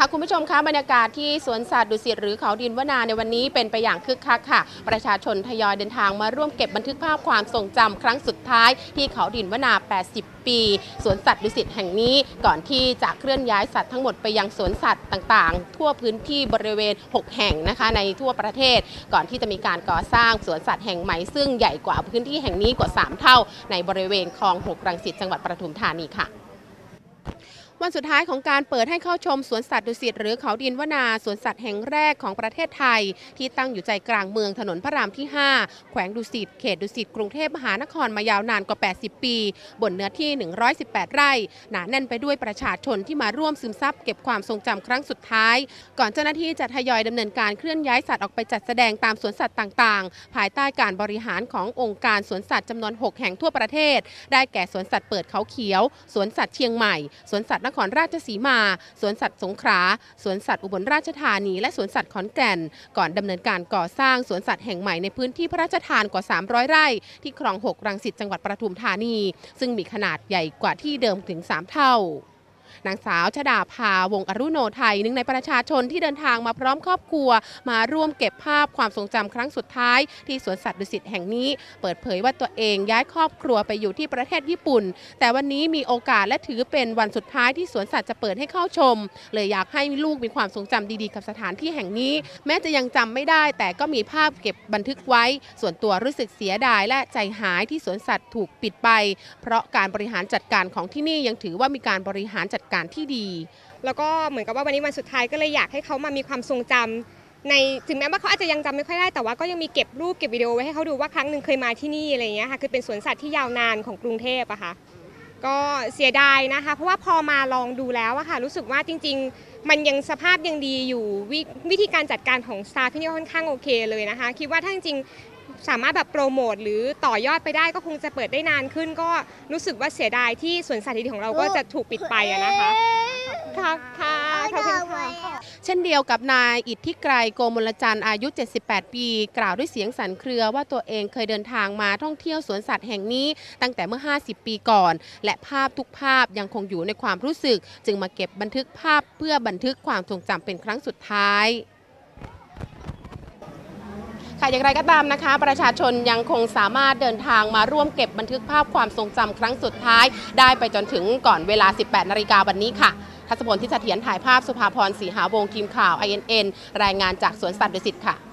ค่ะคุณผู้ชมคะบรรยากาศที่สวนสัตว์ดุสิตหรือเขาดินวนาในวันนี้เป็นไปอย่างคึกคักค่ะ ประชาชนทยอยเดินทางมาร่วมเก็บบันทึกภาพความทรงจำครั้งสุดท้ายที่เขาดินวนา 80 ปี สวนสัตว์ดุสิตแห่งนี้ก่อนที่จะเคลื่อนย้ายสัตว์ทั้งหมดไปยังสวนสัตว์ต่างๆ ทั่วพื้นที่บริเวณ 6 แห่งนะคะในทั่วประเทศ ก่อนที่จะมีการก่อสร้างสวนสัตว์แห่งใหม่ซึ่งใหญ่กว่าพื้นที่แห่งนี้กว่า 3 เท่า ในบริเวณคลองหกรังสิตจังหวัดปทุมธานีค่ะ วันสุดท้ายของการเปิดให้เข้าชมสวนสัตว์ดุสิตหรือเขาดินวนาสวนสัตว์แห่งแรกของประเทศไทย ที่ตั้งอยู่ใจกลางเมืองถนนพระรามที่ 5 แขวงดุสิตเขตดุสิตกรุงเทพมหานครมายาวนานกว่า 80 ปี บนเนื้อที่ 118 ไร่ หนาแน่นไปด้วยประชาชนที่มาร่วมซึมซับเก็บความทรงจำครั้งสุดท้าย ก่อนเจ้าหน้าที่จะทยอยดำเนินการเคลื่อนย้ายสัตว์ออกไปจัดแสดงตามสวนสัตว์ต่างๆ ภายใต้การบริหารขององค์การสวนสัตว์จำนวน 6 แห่งทั่วประเทศ ได้แก่สวนสัตว์เปิดเขาเขียว สวนสัตว์เชียงใหม่สวนสัตว์นครราชสีมา สวนสัตว์สงขลาสวนสัตว์อุบลราชธานี และสวนสัตว์ขอนแก่น ก่อนดำเนินการก่อสร้างสวนสัตว์แห่งใหม่ในพื้นที่พระราชทานกว่า 300 ไร่ ที่คลอง 6 รังสิตจังหวัดปทุมธานี ซึ่งมีขนาดใหญ่กว่าที่เดิมถึง 3 เท่า นางสาวชดาภาวงอรุโนไทยหนึ่งในประชาชนที่เดินทางมาพร้อมครอบครัว มาร่วมเก็บภาพความทรงจำครั้งสุดท้าย ที่สวนสัตว์ดุสิตแห่งนี้ เปิดเผยว่าตัวเองย้ายครอบครัวไปอยู่ที่ประเทศญี่ปุ่น แต่วันนี้มีโอกาสและถือเป็นวันสุดท้ายที่สวนสัตว์จะเปิดให้เข้าชม เลยอยากให้ลูกมีความทรงจำดีๆ กับสถานที่แห่งนี้ แม้จะยังจำไม่ได้ แต่ก็มีภาพเก็บบันทึกไว้ ส่วนตัวรู้สึกเสียดายและใจหายที่สวนสัตว์ถูกปิดไป เพราะการบริหารจัดการของที่นี่ยังถือว่ามีการบริหารจัดการที่ดี แล้วก็เหมือนกับว่าวันนี้วันสุดท้ายก็เลยอยากให้เขามามีความทรงจำในถึงแม้ว่าเขาอาจจะยังจำไม่ค่อยได้แต่ว่าก็ยังมีเก็บรูปเก็บวิดีโอไว้ให้เขาดูว่าครั้งหนึ่งเคยมาที่นี่อะไรอย่างเงี้ยค่ะคือเป็นสวนสัตว์ที่ยาวนานของกรุงเทพอะค่ะก็เสียดายนะคะ เพราะว่าพอมาลองดูแล้วอะค่ะรู้สึกว่าจริง ๆ มันยังสภาพยังดีอยู่ววิธีการจัดการของสตาฟที่นี่ค่อนข้างโอเคเลยนะคะ คิดว่าถ้าจริง สามารถแบบโปรโมทหรือต่อยอดไปได้ก็คงจะเปิดได้นานขึ้น ก็รู้สึกว่าเสียดายที่สวนสัตว์ดีๆของเราก็จะถูกปิดไปอะนะคะค่ะค่ะขอบคุณค่ะเช่นเดียวกับนายอิทธิไกรโกมลจันทร์อายุ 78 ปี กล่าวด้วยเสียงสั่นเครือว่าตัวเองเคยเดินทางมาท่องเที่ยวสวนสัตว์แห่งนี้ตั้งแต่เมื่อ 50 ปีก่อน และภาพทุกภาพยังคงอยู่ในความรู้สึก จึงมาเก็บบันทึกภาพเพื่อบันทึกความทรงจำเป็นครั้งสุดท้าย ค่ะอย่างไรก็ตามนะคะ ประชาชนยังคงสามารถเดินทางมาร่วมเก็บบันทึกภาพความทรงจำครั้งสุดท้าย ได้ไปจนถึงก่อนเวลา 18 นาฬิกาวันนี้ค่ะทัศพลที่เสถียรถ่ายภาพสุภาพรศรีหาวงทีมข่าว INN รายงานจากสวนสัตว์ดุสิตค่ะ